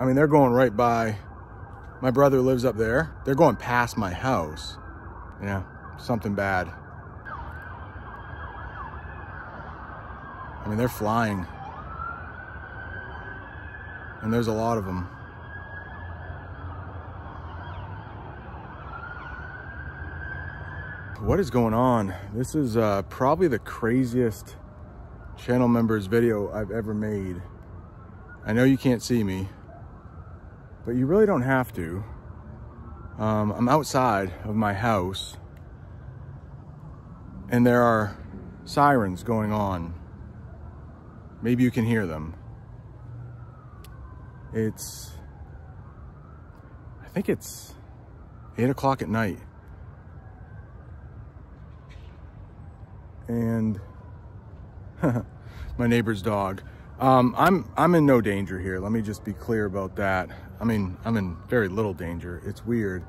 I mean, they're going right by, my brother lives up there. They're going past my house. Yeah, something bad. I mean, they're flying. And there's a lot of them. What is going on? This is uh, probably the craziest channel members video I've ever made. I know you can't see me, but you really don't have to. Um, I'm outside of my house and there are sirens going on. Maybe you can hear them. It's, I think it's eight o'clock at night. And my neighbor's dog. Um, I'm I'm in no danger here. Let me just be clear about that. I mean, I'm in very little danger. It's weird.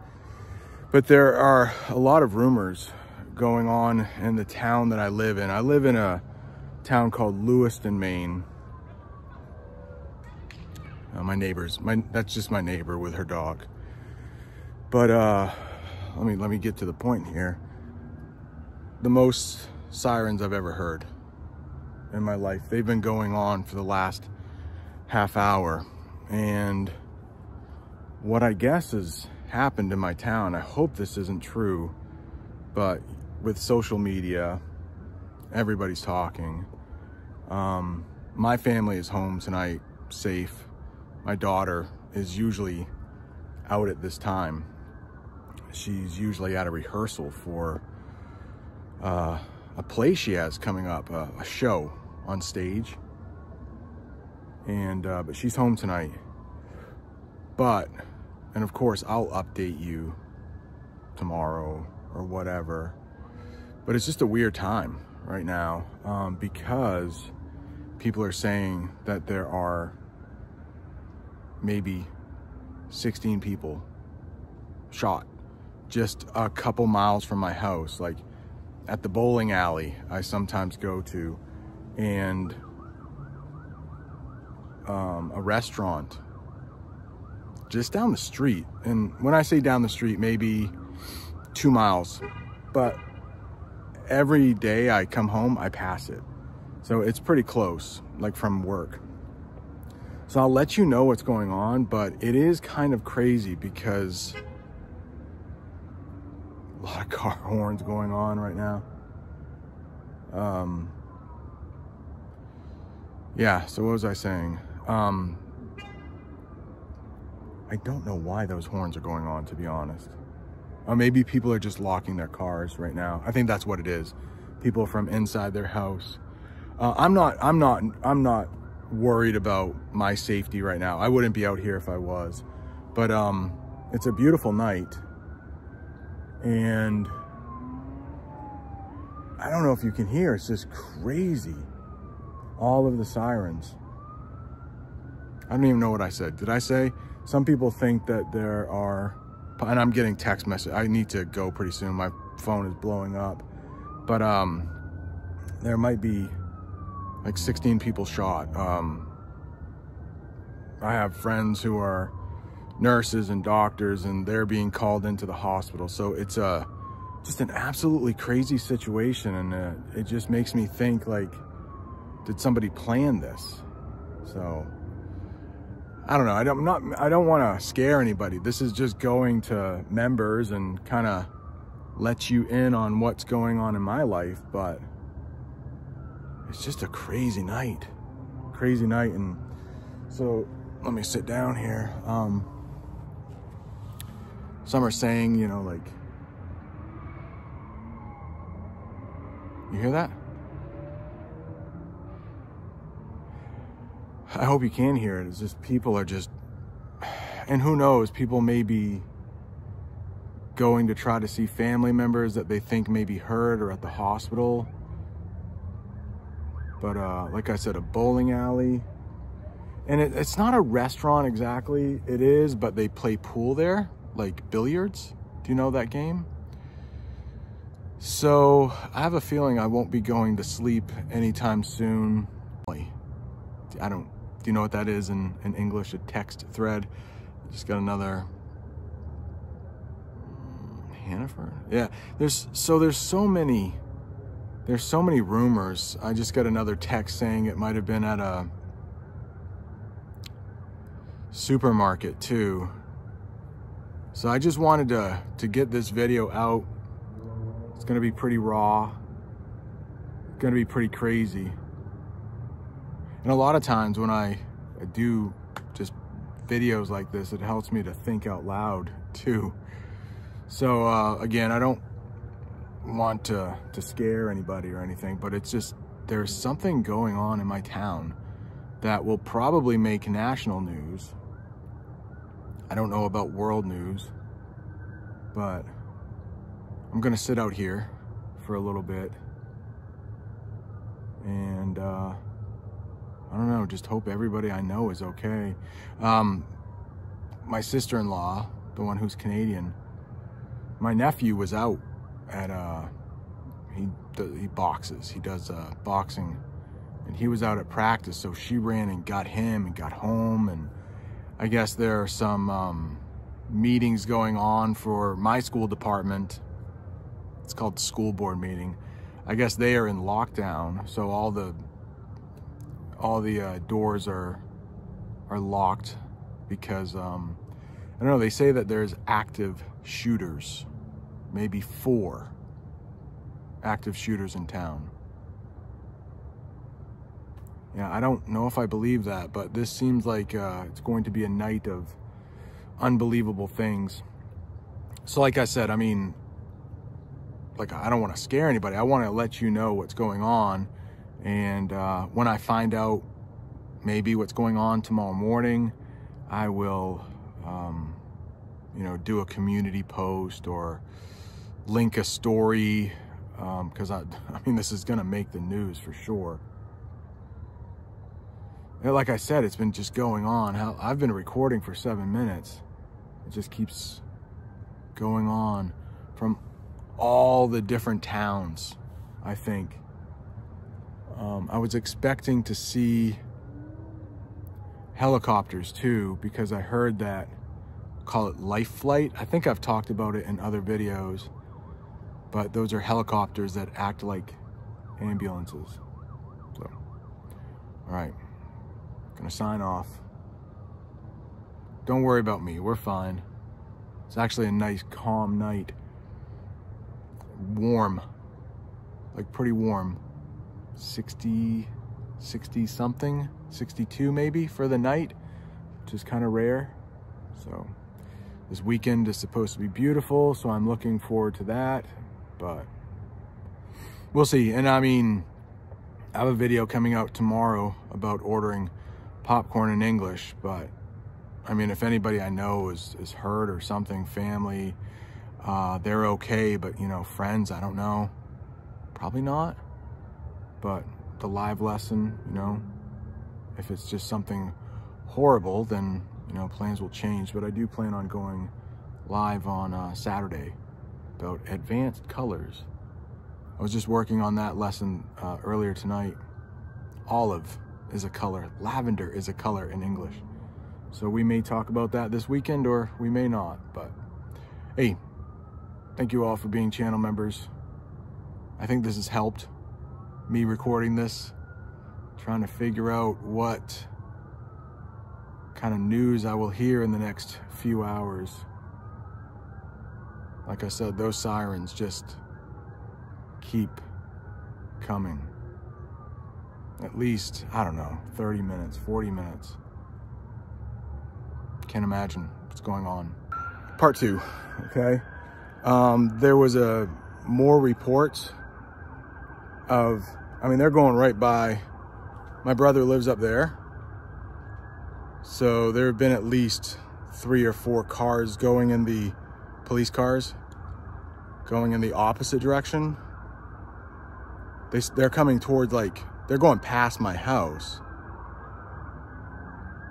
But there are a lot of rumors going on in the town that I live in. I live in a town called Lewiston, Maine. Uh, my neighbors, my that's just my neighbor with her dog. But uh, let me let me get to the point here. The most sirens I've ever heard in my life. They've been going on for the last half hour. And what I guess has happened in my town, I hope this isn't true, but with social media, everybody's talking. Um, my family is home tonight, safe. My daughter is usually out at this time. She's usually at a rehearsal for uh, a play she has coming up, a, a show on stage. And, uh, but she's home tonight. But, and of course, I'll update you tomorrow or whatever. But it's just a weird time right now um, because people are saying that there are maybe 16 people shot just a couple miles from my house. Like at the bowling alley I sometimes go to and um, a restaurant just down the street. And when I say down the street, maybe two miles, but every day I come home, I pass it. So it's pretty close, like from work. So I'll let you know what's going on, but it is kind of crazy because a lot of car horns going on right now. Um, yeah, so what was I saying? Um, I don't know why those horns are going on, to be honest. Or maybe people are just locking their cars right now. I think that's what it is. People from inside their house. Uh, I'm not, I'm not, I'm not worried about my safety right now. I wouldn't be out here if I was, but, um, it's a beautiful night and I don't know if you can hear, it's just crazy. All of the sirens. I don't even know what I said. Did I say? Some people think that there are, and I'm getting text message. I need to go pretty soon. My phone is blowing up. But um, there might be like 16 people shot. Um, I have friends who are nurses and doctors and they're being called into the hospital. So it's a, just an absolutely crazy situation. And uh, it just makes me think like, did somebody plan this? So I don't know. I don't, not, I don't want to scare anybody. This is just going to members and kind of let you in on what's going on in my life. But it's just a crazy night, crazy night. And so let me sit down here. Um, some are saying, you know, like, you hear that? I hope you can hear it. It's just people are just, and who knows, people may be going to try to see family members that they think may be hurt or at the hospital. But uh, like I said, a bowling alley. And it, it's not a restaurant exactly. It is, but they play pool there, like billiards. Do you know that game? So I have a feeling I won't be going to sleep anytime soon. I don't Do you know what that is in, in English? A text thread. Just got another mm, Hannaford. Yeah, there's so there's so many there's so many rumors. I just got another text saying it might have been at a supermarket too. So I just wanted to to get this video out. It's gonna be pretty raw. It's gonna be pretty crazy. And a lot of times when I, I do just videos like this, it helps me to think out loud too. So uh, again, I don't want to, to scare anybody or anything, but it's just, there's something going on in my town that will probably make national news. I don't know about world news, but I'm gonna sit out here for a little bit and uh, I don't know, just hope everybody I know is okay. Um, my sister-in-law, the one who's Canadian, my nephew was out at uh he he boxes he does uh boxing. And he was out at practice so she ran and got him and got home. And i guess there are some um meetings going on for my school department. It's called school board meeting. I guess they are in lockdown so all the all the uh, doors are are locked because um I don't know, they say that there's active shooters, maybe four active shooters in town. Yeah, I don't know if I believe that, but this seems like uh, it's going to be a night of unbelievable things. So like I said, I mean, like I don't want to scare anybody. I want to let you know what's going on. And uh, when I find out maybe what's going on tomorrow morning, I will um, you know, do a community post or link a story because um, I, I mean, this is going to make the news for sure. And like I said, it's been just going on. I've been recording for seven minutes. It just keeps going on from all the different towns, I think. Um, I was expecting to see helicopters too because I heard that call it life flight. I think I've talked about it in other videos but those are helicopters that act like ambulances. So all right. Gonna sign off. Don't worry about me. We're fine. It's actually a nice calm night. Warm. Like pretty warm 60 60 something 62 maybe for the night, which is kind of rare. So this weekend is supposed to be beautiful, so I'm looking forward to that, but we'll see. And I mean, I have a video coming out tomorrow about ordering popcorn in English, but I mean, if anybody I know is, is hurt or something, family, uh, they're okay, but you know, friends, I don't know, probably not, but the live lesson, you know, if it's just something horrible, then, you know, plans will change. But I do plan on going live on uh, Saturday about advanced colors. I was just working on that lesson uh, earlier tonight. Olive is a color. Lavender is a color in English. So we may talk about that this weekend or we may not. But hey, thank you all for being channel members. I think this has helped me recording this trying to figure out what kind of news I will hear in the next few hours. Like I said, those sirens just keep coming. At least, I don't know, 30 minutes, 40 minutes. Can't imagine what's going on. Part two, okay? Um, there was a more reports of, I mean, they're going right by my brother lives up there. So there have been at least three or four cars going in the police cars going in the opposite direction. They, they're coming towards like, they're going past my house.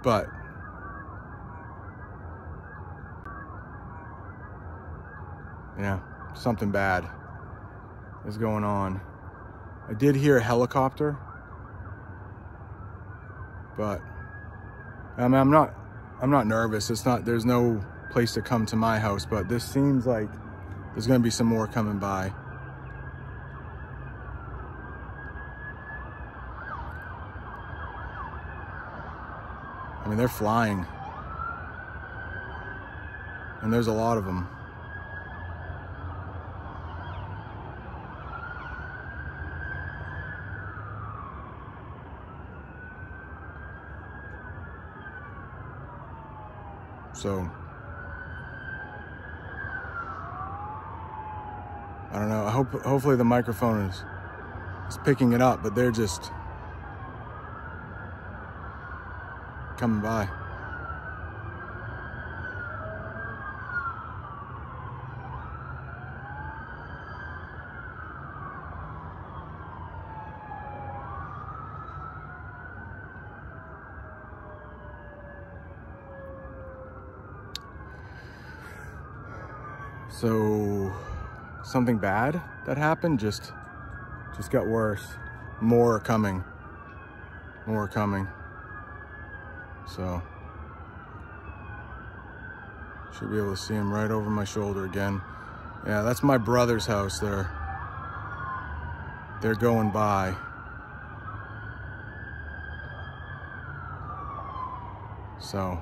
But yeah, something bad is going on. I did hear a helicopter but I mean, I'm not, I'm not nervous. It's not, there's no place to come to my house, but this seems like there's gonna be some more coming by. I mean, they're flying. And there's a lot of them. So, I don't know. I hope, hopefully the microphone is, is picking it up, but they're just coming by. So something bad that happened just just got worse. More coming. More coming. So should be able to see him right over my shoulder again. Yeah, that's my brother's house there. They're going by. So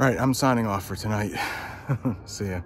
All right, I'm signing off for tonight. See ya.